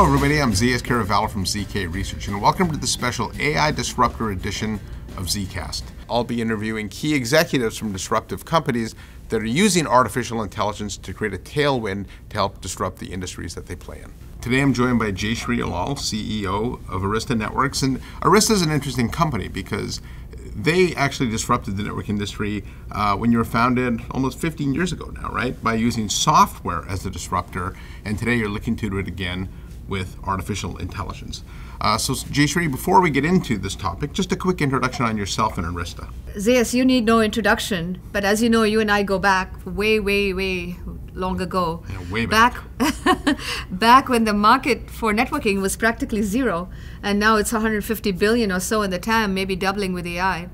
Hello, everybody. I'm Zeus Kerravala from ZK Research, and welcome to the special AI Disruptor edition of ZKast. I'll be interviewing key executives from disruptive companies that are using artificial intelligence to create a tailwind to help disrupt the industries that they play in. Today I'm joined by Jayshree Ullal, CEO of Arista Networks. And Arista is an interesting company because they actually disrupted the network industry uh, when you were founded almost 15 years ago now, right? By using software as the disruptor. And today you're looking to do it again with artificial intelligence. Uh, so, Jayshree, before we get into this topic, just a quick introduction on yourself and Arista. Zeus, you need no introduction, but as you know, you and I go back way, way, way long ago. Yeah, way back. Back, back when the market for networking was practically zero, and now it's 150 billion or so in the TAM, maybe doubling with AI.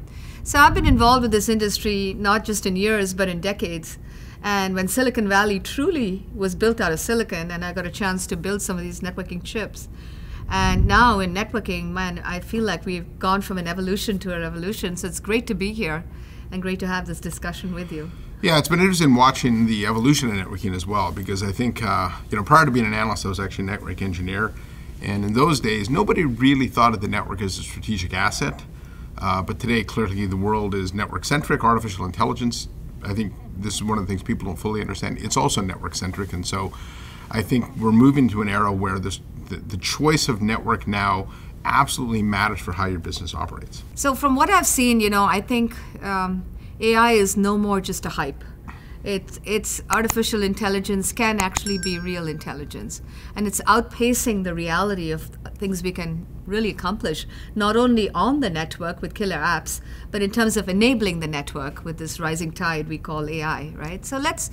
So I've been involved with this industry not just in years, but in decades. And when Silicon Valley truly was built out of silicon, and I got a chance to build some of these networking chips, and now in networking, man, I feel like we've gone from an evolution to a revolution. So it's great to be here and great to have this discussion with you. Yeah, it's been interesting watching the evolution of networking as well because I think, uh, you know, prior to being an analyst, I was actually a network engineer. And in those days, nobody really thought of the network as a strategic asset. Uh, but today, clearly, the world is network centric, artificial intelligence I think this is one of the things people don't fully understand. It's also network centric, and so I think we're moving to an era where this, the, the choice of network now absolutely matters for how your business operates. So, from what I've seen, you know, I think um, AI is no more just a hype. It's, it's artificial intelligence can actually be real intelligence. And it's outpacing the reality of things we can really accomplish, not only on the network with killer apps, but in terms of enabling the network with this rising tide we call AI, right? So let's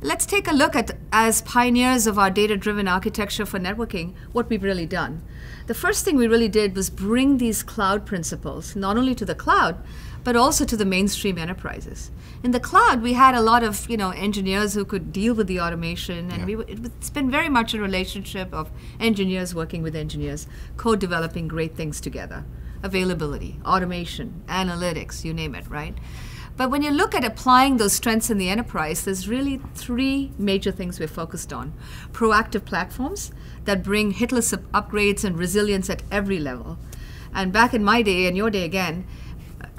let's take a look at as pioneers of our data-driven architecture for networking, what we've really done. The first thing we really did was bring these cloud principles not only to the cloud, but also to the mainstream enterprises. In the cloud, we had a lot of you know engineers who could deal with the automation, and yeah. we, it's been very much a relationship of engineers working with engineers, co-developing great things together. Availability, automation, analytics, you name it, right? But when you look at applying those strengths in the enterprise, there's really three major things we're focused on. Proactive platforms that bring hitless upgrades and resilience at every level. And back in my day, and your day again,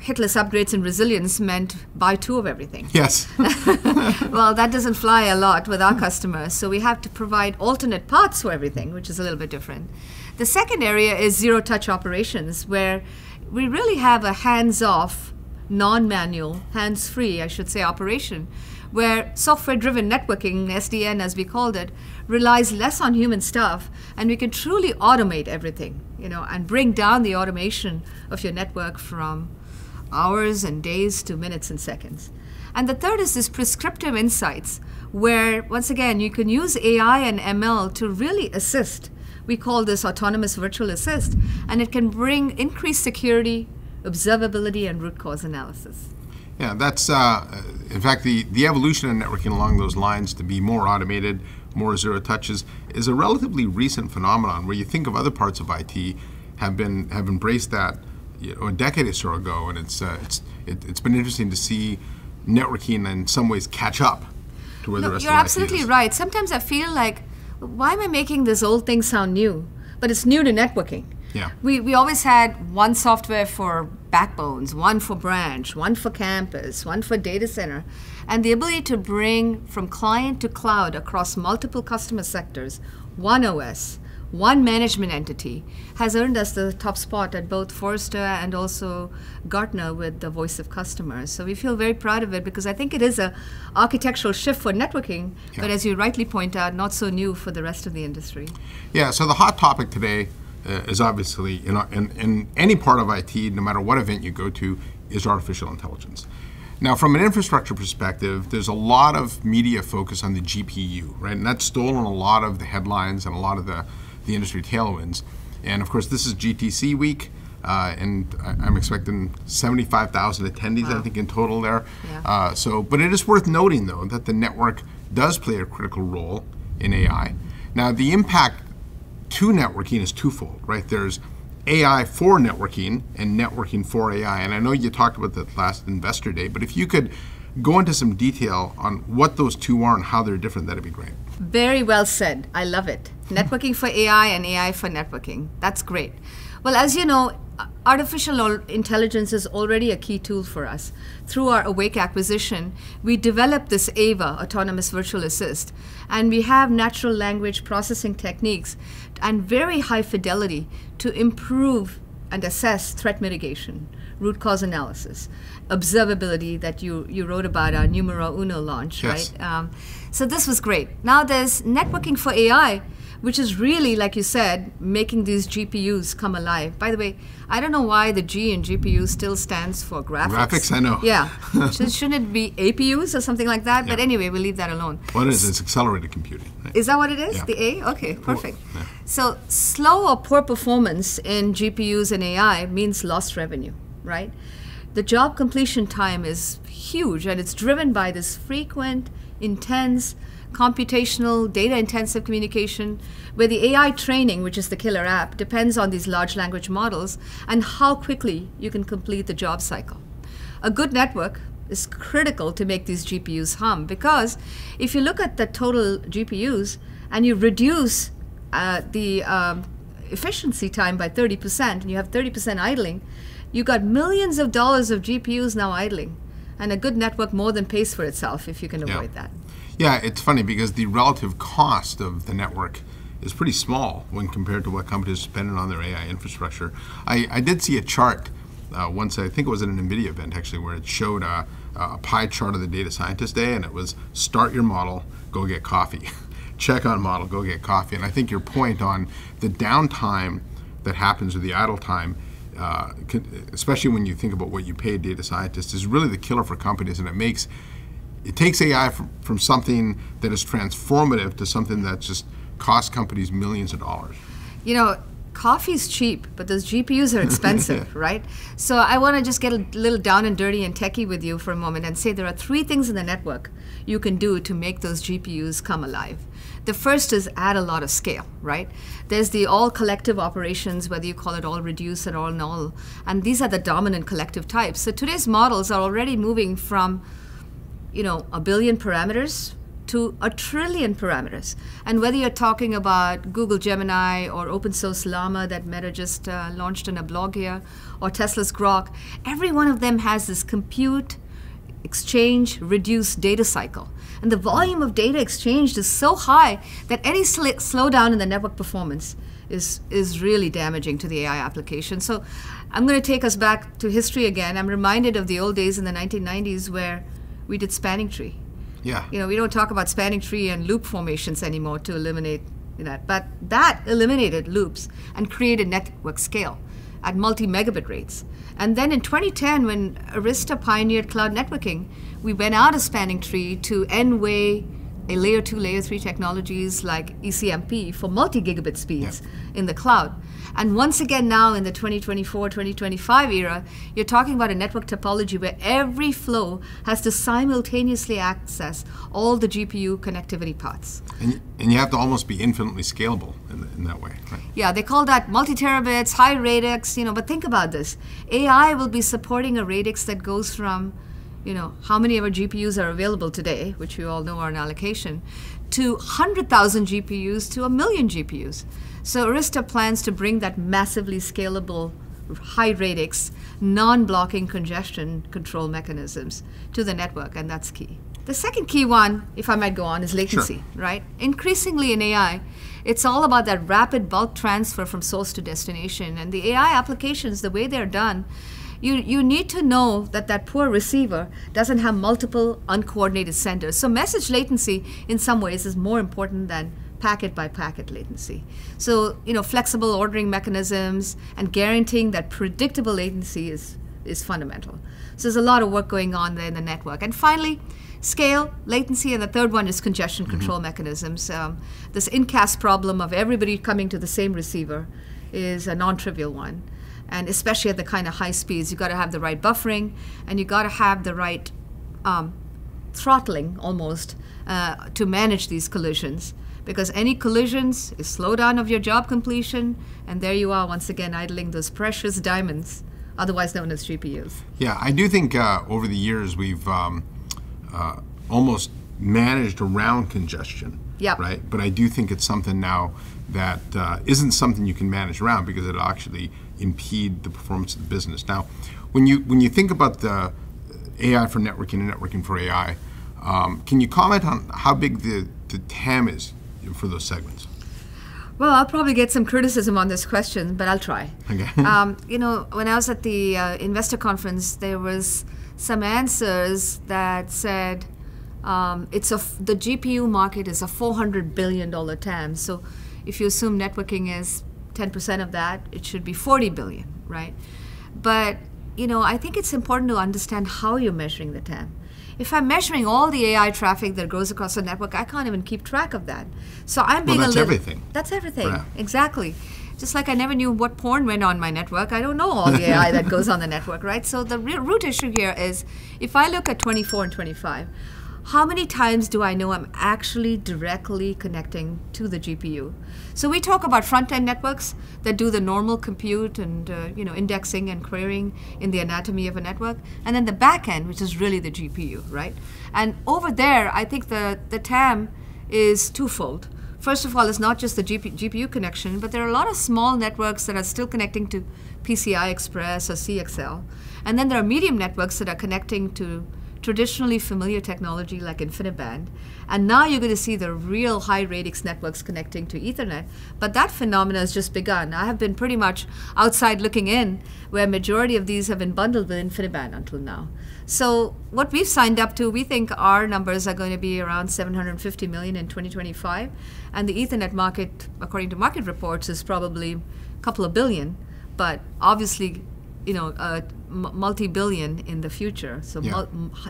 hitless upgrades and resilience meant buy two of everything. Yes. well, that doesn't fly a lot with our customers, so we have to provide alternate parts for everything, which is a little bit different. The second area is zero touch operations, where we really have a hands off, non manual, hands free, I should say, operation, where software driven networking, SDN as we called it, relies less on human stuff, and we can truly automate everything, you know, and bring down the automation of your network from hours and days to minutes and seconds. And the third is this prescriptive insights, where once again you can use AI and ML to really assist. We call this autonomous virtual assist, and it can bring increased security, observability, and root cause analysis. Yeah, that's uh, in fact the, the evolution of networking along those lines to be more automated, more zero touches is a relatively recent phenomenon where you think of other parts of IT have been have embraced that you know, a decade or so ago, and it's uh, it's it, has been interesting to see networking in some ways catch up to where no, the rest you're of absolutely right. Sometimes I feel like, why am I making this old thing sound new? But it's new to networking. Yeah. We, we always had one software for backbones, one for branch, one for campus, one for data center. And the ability to bring from client to cloud across multiple customer sectors, one OS, one management entity has earned us the top spot at both Forrester and also Gartner with the voice of customers. So we feel very proud of it because I think it is a architectural shift for networking, yeah. but as you rightly point out, not so new for the rest of the industry. Yeah, so the hot topic today uh, is obviously in, in, in any part of IT, no matter what event you go to, is artificial intelligence. Now, from an infrastructure perspective, there's a lot of media focus on the GPU, right? And that's stolen a lot of the headlines and a lot of the the industry tailwinds. And of course, this is GTC week. Uh, and I'm expecting 75,000 attendees, wow. I think, in total there. Yeah. Uh, so, but it is worth noting, though, that the network does play a critical role in AI. Now, the impact to networking is twofold, right? There's AI for networking and networking for AI. And I know you talked about that last investor day, but if you could go into some detail on what those two are and how they're different, that'd be great. Very well said. I love it. Networking for AI and AI for networking. That's great. Well, as you know, artificial intelligence is already a key tool for us. Through our Awake acquisition, we developed this AVA, Autonomous Virtual Assist, and we have natural language processing techniques and very high fidelity to improve and assess threat mitigation, root cause analysis, observability that you, you wrote about our numero uno launch, yes. right? Um, so this was great. Now there's networking for AI, which is really, like you said, making these GPUs come alive. By the way, I don't know why the G in GPU still stands for graphics. Graphics, I know. Yeah. Shouldn't it be APUs or something like that? Yeah. But anyway, we'll leave that alone. What is it? It's accelerated computing. Right? Is that what it is? Yeah. The A? Okay, perfect. Yeah. So slow or poor performance in GPUs and AI means lost revenue, right? The job completion time is huge and it's driven by this frequent, intense, computational, data intensive communication, where the AI training, which is the killer app, depends on these large language models and how quickly you can complete the job cycle. A good network is critical to make these GPUs hum because if you look at the total GPUs and you reduce uh, the um, efficiency time by 30% and you have 30% idling, you got millions of dollars of GPUs now idling. And a good network more than pays for itself if you can avoid yeah. that. Yeah, it's funny because the relative cost of the network is pretty small when compared to what companies are spending on their AI infrastructure. I, I did see a chart uh, once, I think it was at an NVIDIA event actually, where it showed a, a pie chart of the data scientist day, and it was start your model, go get coffee. Check on model, go get coffee. And I think your point on the downtime that happens or the idle time uh, especially when you think about what you pay data scientists, is really the killer for companies, and it makes it takes AI from, from something that is transformative to something that just costs companies millions of dollars. You know, coffee's cheap, but those GPUs are expensive, right? So I want to just get a little down and dirty and techie with you for a moment and say there are three things in the network you can do to make those GPUs come alive. The first is add a lot of scale, right? There's the all collective operations, whether you call it all reduce or all null, and these are the dominant collective types. So today's models are already moving from, you know, a billion parameters to a trillion parameters. And whether you're talking about Google Gemini or open source Llama that Meta just uh, launched in a blog here, or Tesla's Grok, every one of them has this compute, exchange, reduce data cycle. And the volume of data exchanged is so high that any sl slowdown in the network performance is, is really damaging to the AI application. So I'm going to take us back to history again. I'm reminded of the old days in the 1990s where we did spanning tree. Yeah. You know, we don't talk about spanning tree and loop formations anymore to eliminate that. But that eliminated loops and created network scale at multi-megabit rates. And then in 2010, when Arista pioneered cloud networking, we went out of spanning tree to N-way a layer two, layer three technologies like ECMP for multi-gigabit speeds yeah. in the cloud. And once again now in the 2024, 2025 era, you're talking about a network topology where every flow has to simultaneously access all the GPU connectivity paths. And, and you have to almost be infinitely scalable in, in that way, right? Yeah, they call that multi-terabits, high radix, you know, but think about this. AI will be supporting a radix that goes from you know, how many of our GPUs are available today, which we all know are an allocation, to 100,000 GPUs to a million GPUs. So Arista plans to bring that massively scalable, high radix, non-blocking congestion control mechanisms to the network, and that's key. The second key one, if I might go on, is latency, sure. right? Increasingly in AI, it's all about that rapid bulk transfer from source to destination. And the AI applications, the way they're done, you, you need to know that that poor receiver doesn't have multiple uncoordinated senders. So message latency in some ways is more important than packet by packet latency. So, you know, flexible ordering mechanisms and guaranteeing that predictable latency is, is fundamental. So there's a lot of work going on there in the network. And finally, scale, latency, and the third one is congestion mm-hmm. control mechanisms. Um, this incast problem of everybody coming to the same receiver is a non-trivial one and especially at the kind of high speeds, you got to have the right buffering, and you got to have the right um, throttling almost uh, to manage these collisions. Because any collisions is slowdown of your job completion, and there you are once again idling those precious diamonds, otherwise known as GPUs. Yeah, I do think uh, over the years we've um, uh, almost managed around congestion. Yep. Right. But I do think it's something now that uh, not something you can manage around because it'll actually impede the performance of the business. Now, when you when you think about the AI for networking and networking for AI, um, can you comment on how big the, the TAM is for those segments? Well, I'll probably get some criticism on this question, but I'll try. Okay. um, you know, when I was at the uh, investor conference, there was some answers that said um, it's a f- the GPU market is a 400 billion dollar TAM. So, if you assume networking is 10% of that, it should be 40 billion, right? But you know, I think it's important to understand how you're measuring the TAM. If I'm measuring all the AI traffic that goes across the network, I can't even keep track of that. So I'm being well, that's a little. everything. That's everything. Yeah. Exactly. Just like I never knew what porn went on my network, I don't know all the AI that goes on the network, right? So the real root issue here is if I look at 24 and 25, how many times do I know I'm actually directly connecting to the GPU? So we talk about front-end networks that do the normal compute and uh, you know indexing and querying in the anatomy of a network, and then the back end, which is really the GPU, right? And over there, I think the the TAM is twofold. First of all, it's not just the GP, GPU connection, but there are a lot of small networks that are still connecting to PCI Express or CXL, and then there are medium networks that are connecting to traditionally familiar technology like InfiniBand. And now you're going to see the real high radix networks connecting to Ethernet. But that phenomena has just begun. I have been pretty much outside looking in, where majority of these have been bundled with InfiniBand until now. So what we've signed up to, we think our numbers are going to be around 750 million in 2025. And the Ethernet market, according to market reports, is probably a couple of billion. But obviously, you know, uh, multi-billion in the future. So Yeah.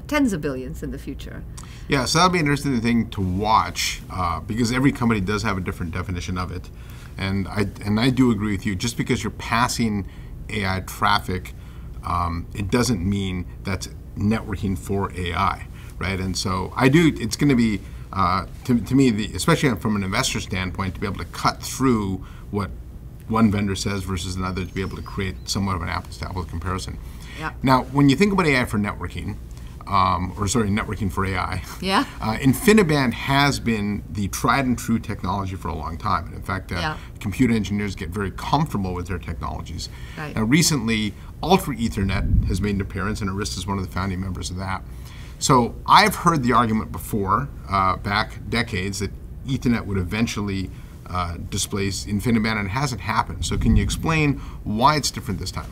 tens of billions in the future. Yeah, so that'll be an interesting thing to watch uh, because every company does have a different definition of it, and I and I do agree with you. Just because you're passing AI traffic, um, it doesn't mean that's networking for AI, right? And so I do. It's going to be uh, to, to me, the, especially from an investor standpoint, to be able to cut through what one vendor says versus another to be able to create somewhat of an apples to apples comparison. Yeah. Now, when you think about AI for networking, um, or sorry, networking for AI, Yeah. uh, InfiniBand has been the tried and true technology for a long time. And in fact, uh, Yeah. computer engineers get very comfortable with their technologies. Right. Now, recently, Ultra Ethernet has made an appearance, and Arista is one of the founding members of that. So I've heard the argument before, uh, back decades, that Ethernet would eventually uh, displace InfiniBand, and it hasn't happened. So can you explain why it's different this time?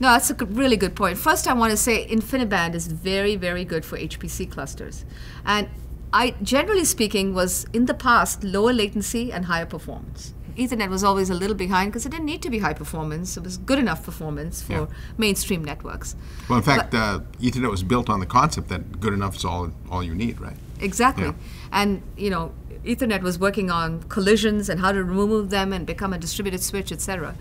No, that's a good, really good point. First, I want to say InfiniBand is very, very good for HPC clusters. And I, generally speaking, was in the past lower latency and higher performance. Ethernet was always a little behind because it didn't need to be high performance. It was good enough performance for Yeah. mainstream networks. Well, in fact, uh, Ethernet was built on the concept that good enough is all, all you need, right? Exactly. Yeah. And, you know, Ethernet was working on collisions and how to remove them and become a distributed switch, etc.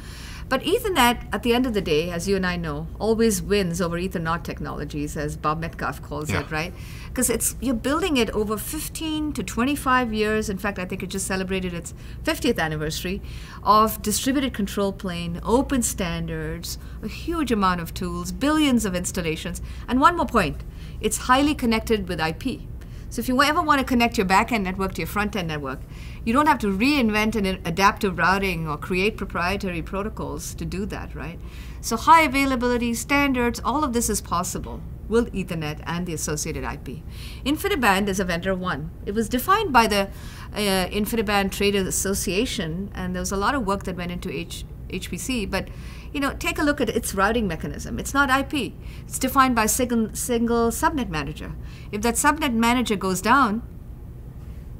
But Ethernet, at the end of the day, as you and I know, always wins over Ethernet technologies, as Bob Metcalfe calls Yeah. it, right? Because it's you're building it over 15 to 25 years. In fact, I think it just celebrated its 50th anniversary of distributed control plane, open standards, a huge amount of tools, billions of installations, and one more point: it's highly connected with IP. So if you ever want to connect your back-end network to your front-end network, you don't have to reinvent an adaptive routing or create proprietary protocols to do that, right? So high availability standards, all of this is possible with Ethernet and the associated IP. InfiniBand is a vendor one. It was defined by the uh, InfiniBand Trade Association, and there was a lot of work that went into H- HPC, but you know, take a look at its routing mechanism. It's not IP. It's defined by single, single subnet manager. If that subnet manager goes down,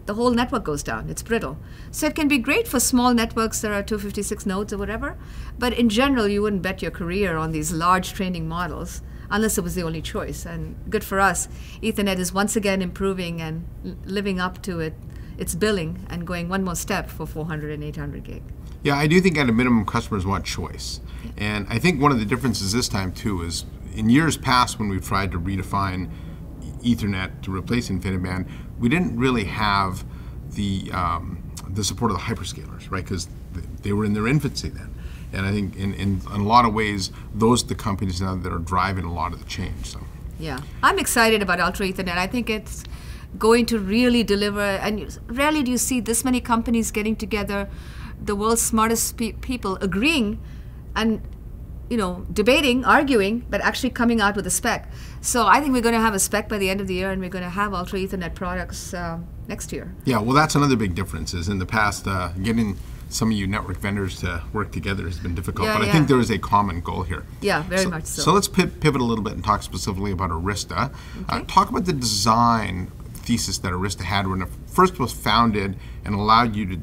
the whole network goes down. It's brittle. So it can be great for small networks that are 256 nodes or whatever, but in general, you wouldn't bet your career on these large training models unless it was the only choice. And good for us, Ethernet is once again improving and living up to it, its billing and going one more step for 400 and 800 gig. Yeah, I do think at a minimum customers want choice. And I think one of the differences this time too is in years past when we've tried to redefine Ethernet to replace InfiniBand, we didn't really have the um, the support of the hyperscalers, right? Because they were in their infancy then. And I think in, in, in a lot of ways, those are the companies now that are driving a lot of the change. So. Yeah, I'm excited about Ultra Ethernet. I think it's going to really deliver. And rarely do you see this many companies getting together, the world's smartest pe- people agreeing, and you know, debating, arguing, but actually coming out with a spec. So I think we're going to have a spec by the end of the year, and we're going to have Ultra Ethernet products uh, next year. Yeah, well, that's another big difference. Is in the past, uh, getting some of you network vendors to work together has been difficult, Yeah, but I think there is a common goal here. Yeah, very much so. So let's pi- pivot a little bit and talk specifically about Arista. Uh, Okay. talk about the design thesis that Arista had when it first was founded and allowed you to,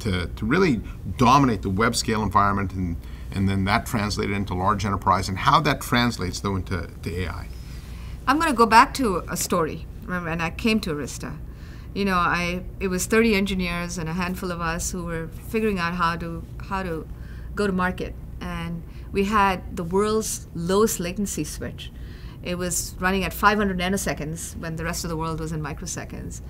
to, to really dominate the web scale environment and, and then that translated into large enterprise and how that translates though into to AI. I'm going to go back to a story. Remember, and I came to Arista. You know, I it was 30 engineers and a handful of us who were figuring out how to how to go to market, and we had the world's lowest latency switch. It was running at 500 nanoseconds when the rest of the world was in microseconds,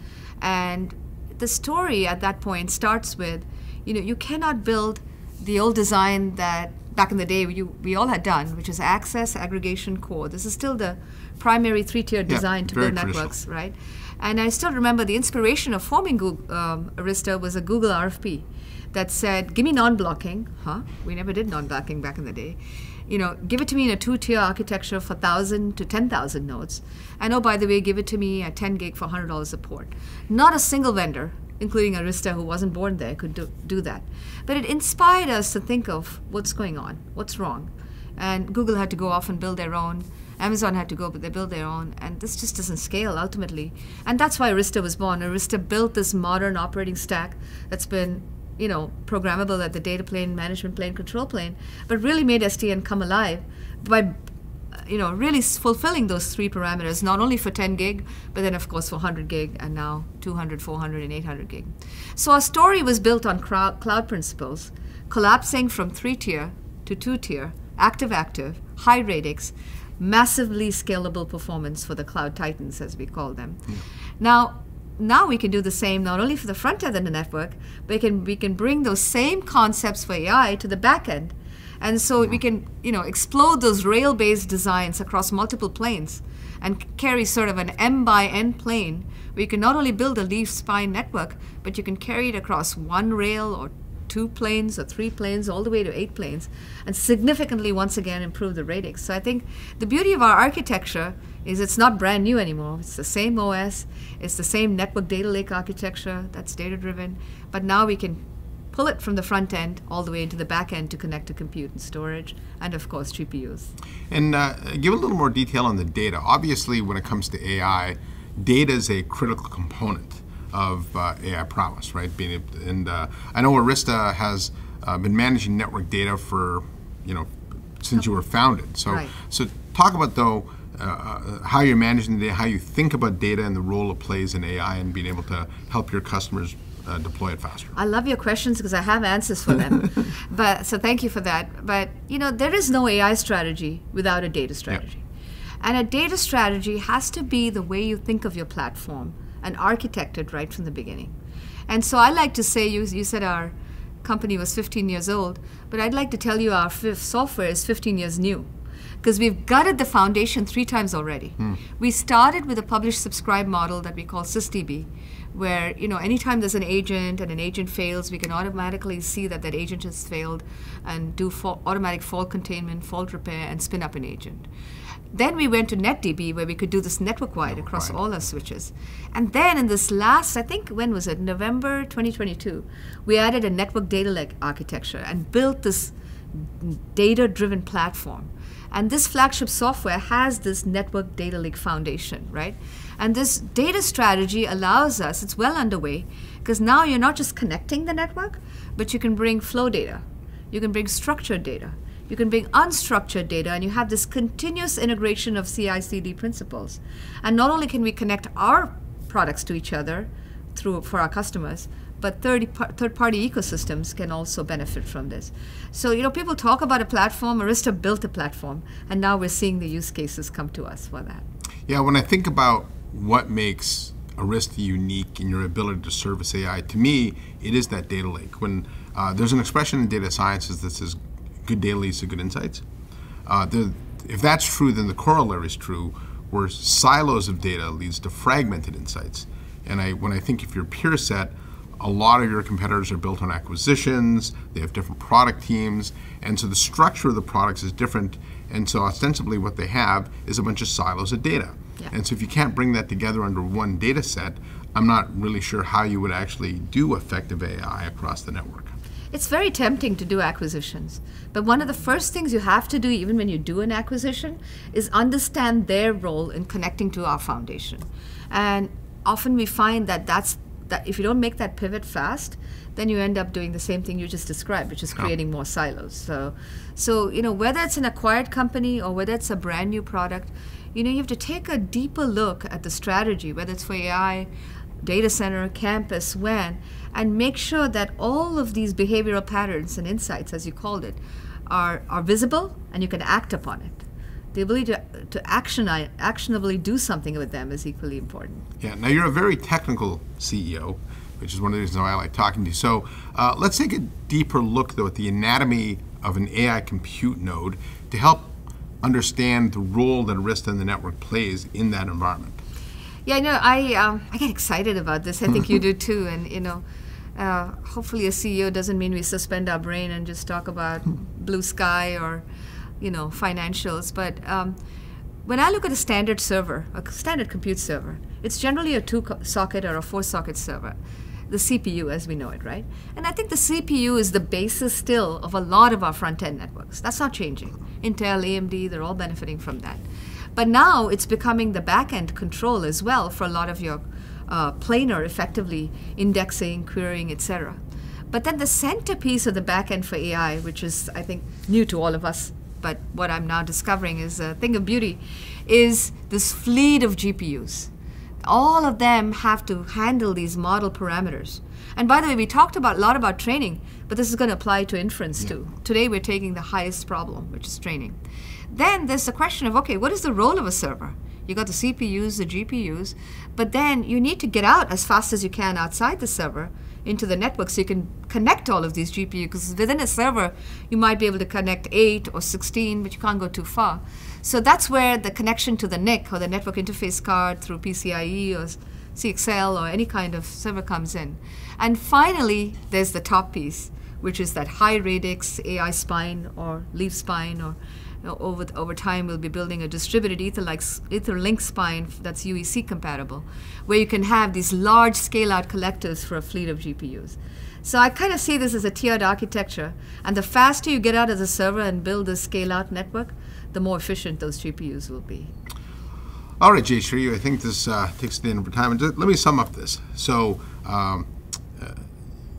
and the story at that point starts with, you know, you cannot build the old design that back in the day you, we all had done, which is access, aggregation, core. This is still the primary three-tier design to build networks, right? And I still remember the inspiration of forming Google, um, Arista was a Google RFP that said, "Give me non-blocking." Huh? We never did non-blocking back in the day. You know, give it to me in a two-tier architecture for thousand to ten thousand nodes, and oh by the way, give it to me at ten gig for hundred dollars a port. Not a single vendor, including Arista, who wasn't born there, could do, do that. But it inspired us to think of what's going on, what's wrong, and Google had to go off and build their own. Amazon had to go, but they built their own, and this just doesn't scale ultimately. And that's why Arista was born. Arista built this modern operating stack that's been, you know, programmable at the data plane, management plane, control plane, but really made SDN come alive by, you know, really fulfilling those three parameters, not only for 10 gig, but then of course for 100 gig, and now 200, 400, and 800 gig. So our story was built on cloud principles, collapsing from three tier to two tier, active active, high radix, massively scalable performance for the cloud titans, as we call them. Now, now we can do the same not only for the front end of the network, but we can we can bring those same concepts for AI to the back end, and so we can you know explode those rail-based designs across multiple planes, and carry sort of an M by N plane where you can not only build a leaf spine network, but you can carry it across one rail or two planes or three planes all the way to eight planes and significantly once again improve the radix so i think the beauty of our architecture is it's not brand new anymore. It's the same os it's the same network data lake architecture that's data driven but now we can pull it from the front end all the way into the back end to connect to compute and storage and of course gpus And uh, give a little more detail on the data. Obviously, when it comes to AI, data is a critical component of uh, AI prowess, right? Being able and uh, I know Arista has uh, been managing network data for you know since you were founded. So Right. so talk about though. Uh, how you're managing the data, how you think about data and the role it plays in AI, and being able to help your customers uh, deploy it faster. I love your questions because I have answers for them. but so thank you for that. But you know, there is no AI strategy without a data strategy. And a data strategy has to be the way you think of your platform and architect it right from the beginning. And so I like to say you you said our company was 15 years old, but I'd like to tell you our fifth software is 15 years new because we've gutted the foundation three times already. Hmm. We started with a publish subscribe model that we call SysDB, where you know anytime there's an agent and an agent fails, we can automatically see that that agent has failed and do fa- automatic fault containment, fault repair, and spin up an agent. Then we went to NetDB where we could do this network wide across all our switches. And then in this last, I think, when was it? November 2022, we added a network data lake architecture and built this data driven platform. And this flagship software has this network data lake foundation, right? And this data strategy allows us, it's well underway, because now you're not just connecting the network, but you can bring flow data, you can bring structured data, you can bring unstructured data, and you have this continuous integration of CI CD principles. And not only can we connect our products to each other through for our customers, but third, third party ecosystems can also benefit from this. So, you know, people talk about a platform, Arista built a platform, and now we're seeing the use cases come to us for that. Yeah, when I think about what makes Arista unique in your ability to service AI, to me, it is that data lake. When uh, there's an expression in data sciences that says good data leads to good insights. Uh, the, if that's true, then the corollary is true. where silos of data leads to fragmented insights. And I, when I think of your peer set, a lot of your competitors are built on acquisitions, they have different product teams, and so the structure of the products is different. And so ostensibly what they have is a bunch of silos of data. Yeah. And so if you can't bring that together under one data set, I'm not really sure how you would actually do effective AI across the network. It's very tempting to do acquisitions. But one of the first things you have to do, even when you do an acquisition, is understand their role in connecting to our foundation. And often we find that that's that if you don't make that pivot fast, then you end up doing the same thing you just described, which is creating more silos. So, so you know whether it's an acquired company or whether it's a brand new product, you know you have to take a deeper look at the strategy, whether it's for AI, data center, campus, WAN, and make sure that all of these behavioral patterns and insights, as you called it, are, are visible and you can act upon it. The ability to, to action, actionably do something with them is equally important. Yeah, now you're a very technical CEO, which is one of the reasons why I like talking to you. So uh, let's take a deeper look, though, at the anatomy of an AI compute node to help understand the role that Arista and the network plays in that environment. Yeah, you know, I um, I get excited about this. I think you do too. And you know, uh, hopefully a CEO doesn't mean we suspend our brain and just talk about blue sky or, you know, financials. But um, when I look at a standard server, a standard compute server, it's generally a two-socket or a four-socket server. The CPU as we know it, right? And I think the CPU is the basis still of a lot of our front-end networks. That's not changing. Intel, AMD, they're all benefiting from that. But now it's becoming the back-end control as well for a lot of your uh, planar, effectively indexing, querying, etc. But then the centerpiece of the backend for AI, which is, I think, new to all of us, but what I'm now discovering is a thing of beauty, is this fleet of GPUs. All of them have to handle these model parameters. And by the way, we talked about a lot about training, but this is going to apply to inference yeah. too. Today we're taking the highest problem, which is training. Then there's the question of okay, what is the role of a server? You got the CPUs, the GPUs, but then you need to get out as fast as you can outside the server into the network so you can connect all of these GPUs. Because within a server, you might be able to connect 8 or 16, but you can't go too far. So that's where the connection to the NIC or the network interface card through PCIe or CXL or any kind of server comes in. And finally, there's the top piece, which is that high radix AI spine or leaf spine or over over time we'll be building a distributed ether like etherlink spine that's UEC compatible, where you can have these large scale out collectors for a fleet of GPUs. So I kind of see this as a tiered architecture, and the faster you get out as a server and build a scale out network, the more efficient those GPUs will be. All right, Jayshree, I think this uh, takes the end of time. And let me sum up this. So, um, uh,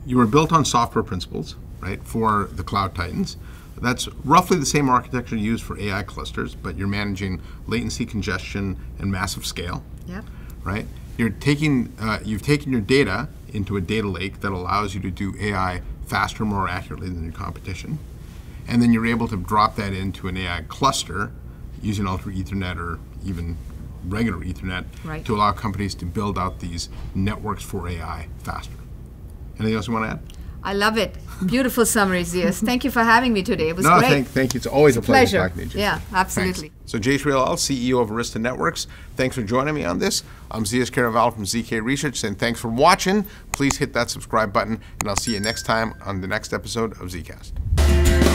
you were built on software principles, right, for the Cloud Titans. That's roughly the same architecture used for AI clusters, but you're managing latency, congestion, and massive scale. Yep. Right. You're taking uh, you've taken your data into a data lake that allows you to do AI faster, more accurately than your competition, and then you're able to drop that into an AI cluster using Ultra Ethernet or even regular Ethernet right. to allow companies to build out these networks for AI faster. Anything else you want to add? I love it. Beautiful summary, Zeus. Thank you for having me today. It was no, great. Thank, thank you. It's always a pleasure, pleasure. talking to you. Yeah, absolutely. Thanks. So Jayshree Ullal, CEO of Arista Networks, thanks for joining me on this. I'm Zeus Kerravala from ZK Research, and thanks for watching. Please hit that subscribe button, and I'll see you next time on the next episode of ZKast.